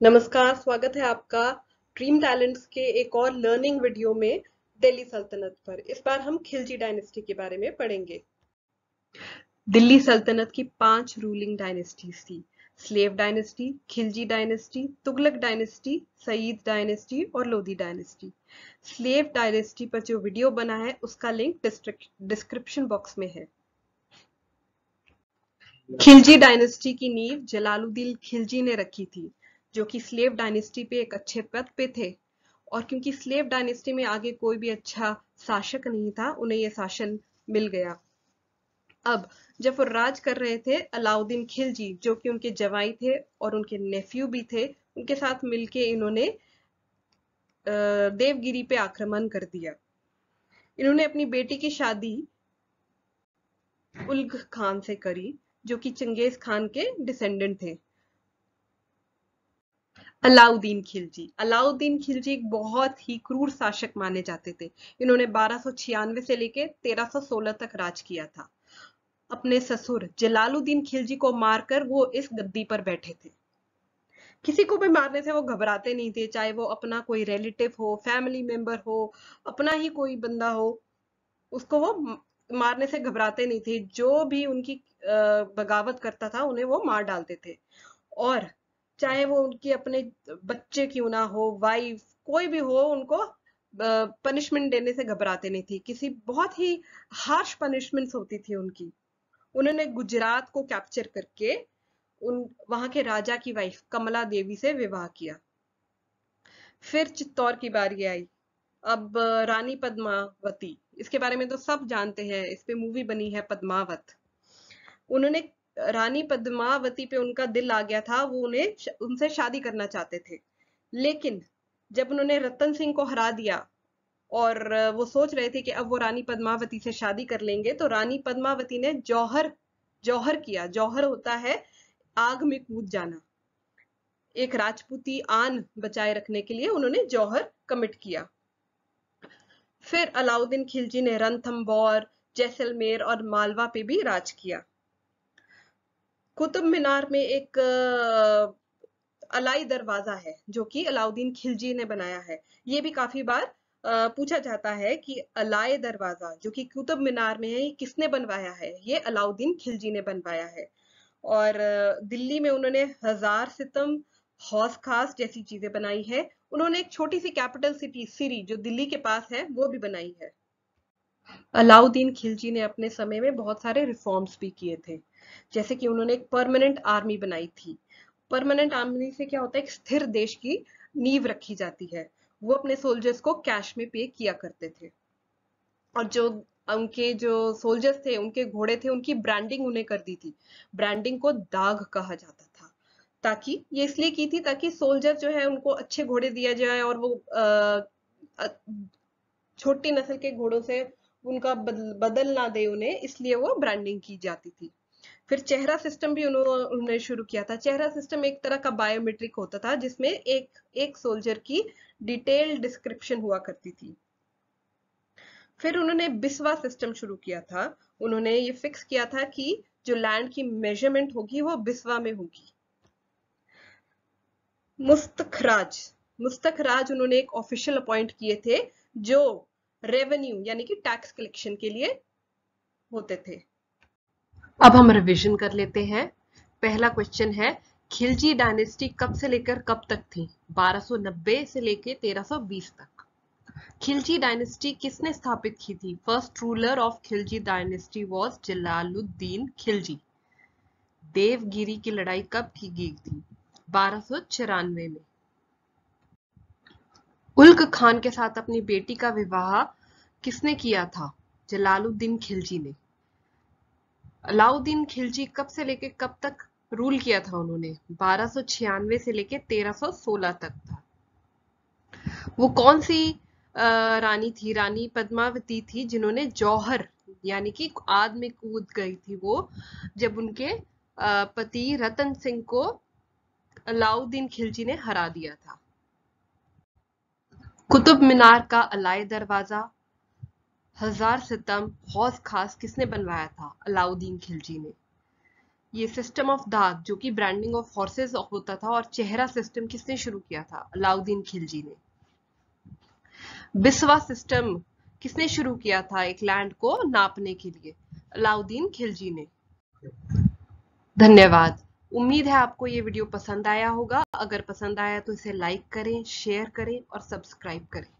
नमस्कार, स्वागत है आपका ड्रीम टैलेंट्स के एक और लर्निंग वीडियो में दिल्ली सल्तनत पर। इस बार हम खिलजी डायनेस्टी के बारे में पढ़ेंगे। दिल्ली सल्तनत की पाँच रूलिंग डायनेस्टीज थी। Slave dynasty Khilji dynasty Tughlaq dynasty Sayyid dynasty और लोधी डायनेस्टी स्लेव डायनेस्टी पर जो वीडियो बना है, उसका लिंक डिस्क्रिप्शन बॉक्स में है। खिलजी डायनेस्टी की नींव जलालुद्दीन खिलजी ने रखी थी। जो कि स्लेव डायनेस्टी पे एक अच्छे पद पे थे। और क्योंकि स्लेव डायनेस्टी में आगे कोई भी अच्छा शासक नहीं था, उन्हें यह शासन मिल गया। अब, जब वो राज कर रहे थे, अलाउद्दीन खिलजी, जो कि उनके जवाई थे और उनके नेफ्यू भी थे, उनके साथ मिलके इन्होंने देवगिरी पे आक्रमण कर दिया। इन्होंने अपनी बेटी की शादी उल्ग खान से करी, जो कि चंगेज खान के डिसेंडेंट थे। अलाउद्दीन खिलजी। अलाउद्दीन खिलजी एक बहुत ही क्रूर शासक माने जाते थे। इन्होंने बारह से लेकर 1316 तक राज किया था। अपने ससुर जलालुद्दीन खिलजी को मारकर वो इस गद्दी पर बैठे थे। किसी को भी मारने से वो घबराते नहीं थे, चाहे वो अपना कोई रिलेटिव हो फैमिली मेंबर हो, अपना ही कोई बंदा हो, उसको वो मारने से घबराते नहीं थे। जो भी उनकी बगावत करता था, उन्हें वो मार डालते थे। और चाहे वो उनकी अपने बच्चे क्यों ना हो वाइफ कोई भी हो, उनको पनिशमेंट देने से घबराते नहीं थी। किसी बहुत ही हार्श पनिशमेंट्स होती थी उनकी। उन्होंने गुजरात को कैप्चर करके उन, वहाँ के राजा की वाइफ कमला देवी से विवाह किया। फिर चित्तौर की बारी आई। अब रानी पद्मावती, इसके बारे में तो सब जानते हैं, इस पे मूवी बनी है पद्मावत। उन्होंने रानी पद्मावती पे उनका दिल आ गया था, वो उन्हें उनसे शादी करना चाहते थे। लेकिन जब उन्होंने रतन सिंह को हरा दिया और वो सोच रहे थे कि अब वो रानी पद्मावती से शादी कर लेंगे तो रानी पद्मावती ने जौहर जौहर किया। जौहर होता है आग में कूद जाना। एक राजपूती आन बचाए रखने के लिए उन्होंने जौहर कमिट किया। फिर अलाउद्दीन खिलजी ने रणथंबोर जैसलमेर और मालवा पे भी राज किया। कुतुब मीनार में एक अलाई दरवाज़ा है, जो कि अलाउद्दीन खिलजी ने बनाया है। ये भी काफ़ी बार पूछा जाता है कि अलाय दरवाज़ा, जो कि कुतुब मीनार में है किसने बनवाया है? ये अलाउद्दीन खिलजी ने बनवाया है। और दिल्ली में उन्होंने हज़ार सितम, हौस खास जैसी चीज़ें बनाई है। उन्होंने एक छोटी सी कैपिटल सिटी, सिरी, जो दिल्ली के पास है, वो भी बनाई है। अलाउद्दीन खिलजी ने अपने समय में बहुत सारे रिफॉर्म्स भी किए थे। जैसे कि उन्होंने एक परमानेंट आर्मी बनाई थी। परमानेंट आर्मी से क्या होता है? एक स्थिर देश की नींव रखी जाती है। वो अपने सोल्जर्स को कैश में पे किया करते थे। और जो उनके जो सोल्जर्स थे उनके घोड़े थे उनकी ब्रांडिंग उन्हें कर दी थी। ब्रांडिंग को दाग कहा जाता था। ताकि ये इसलिए की थी ताकि सोल्जर जो है उनको अच्छे घोड़े दिया जाए और वो छोटी नस्ल के घोड़ों से उनका बदल, बदल ना दे उन्हें इसलिए वो ब्रांडिंग की जाती थी। फिर चेहरा सिस्टम भी उन्होंने शुरू किया था। चेहरा सिस्टम एक तरह का बायोमेट्रिक होता था, जिसमें एक एक सोल्जर की डिटेल डिस्क्रिप्शन हुआ करती थी। फिर उन्होंने बिस्वा सिस्टम शुरू किया था। उन्होंने ये फिक्स किया था कि जो लैंड की मेज़रमेंट होगी, वो बिस्वा में होगी। मुस्तखराज मुस्तखराज उन्होंने एक ऑफिशियल अपॉइंट किए थे, जो रेवेन्यू यानी कि टैक्स कलेक्शन के लिए होते थे। अब हम रिवीजन कर लेते हैं। पहला क्वेश्चन है, खिलजी डायनेस्टी कब से लेकर कब तक थी? 1290 से लेकर 1320 तक। खिलजी डायनेस्टी किसने स्थापित की थी? First ruler of Khilji dynasty was Jalaluddin Khilji. Devagiri की लड़ाई कब की गई थी? बारह में। उल्क खान के साथ अपनी बेटी का विवाह किसने किया था? जलालुद्दीन खिलजी ने। अलाउद्दीन खिलजी कब से लेके कब तक रूल किया था उन्होंने? बारह से लेके 1316 तक था। वो कौन सी रानी थी? रानी पद्मावती थी जिन्होंने जौहर, यानी कि आद में कूद गई थी वो, जब उनके पति रतन सिंह को अलाउद्दीन खिलजी ने हरा दिया था। कुतुब मीनार का अलाय दरवाज़ा हज़ार सितम हौस खास किसने बनवाया था? अलाउद्दीन खिलजी ने। ये सिस्टम ऑफ़ दाग, जो कि ब्रांडिंग ऑफ़ हॉर्सेस होता था और चेहरा सिस्टम किसने शुरू किया था? अलाउद्दीन खिलजी ने। बिस्वा सिस्टम किसने शुरू किया था एक लैंड को नापने के लिए? अलाउद्दीन खिलजी ने। धन्यवाद। उम्मीद है आपको ये वीडियो पसंद आया होगा। अगर पसंद आया तो इसे लाइक करें शेयर करें और सब्सक्राइब करें।